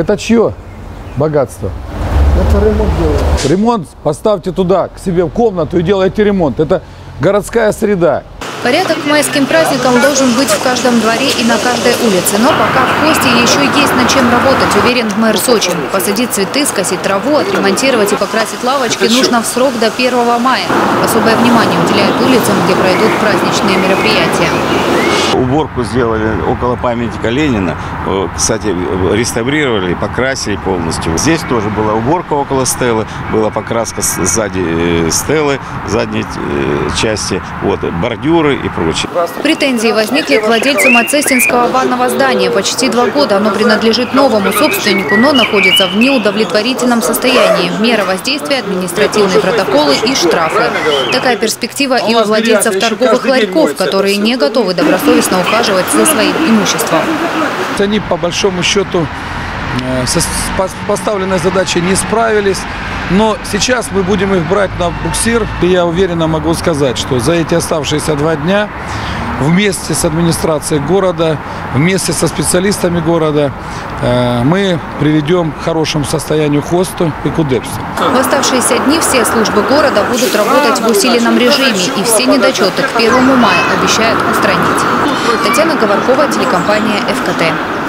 Это чье богатство? Это ремонт делают. Ремонт поставьте туда, к себе в комнату и делайте ремонт. Это городская среда. Порядок к майским праздникам должен быть в каждом дворе и на каждой улице. Но пока в Хосте еще есть над чем работать, уверен мэр Сочи. Посадить цветы, скосить траву, отремонтировать и покрасить лавочки нужно в срок до 1 мая. Особое внимание уделяют улицам, где пройдут праздничные мероприятия. Уборку сделали около памятника Ленина. Э, Кстати, реставрировали, покрасили полностью. Здесь тоже была уборка около стелы, была покраска сзади э, стелы, задней э, части, вот, бордюры и прочее. Претензии возникли к владельцам Ацестинского банного здания. Почти два года оно принадлежит новому собственнику, но находится в неудовлетворительном состоянии. Мера воздействия, административные протоколы и штрафы. Такая перспектива и у владельцев торговых ларьков, которые не готовы добросовестно ухаживать за своим имуществом. Они по большому счету э, со поставленной задачей не справились. Но сейчас мы будем их брать на буксир. И я уверенно могу сказать, что за эти оставшиеся два дня вместе с администрацией города, вместе со специалистами города э, мы приведем к хорошему состоянию хосту и кудепсу. В оставшиеся дни все службы города будут работать в усиленном режиме и все недочеты к 1 мая обещают устранить. Татьяна Говоркова, телекомпания ФКТ.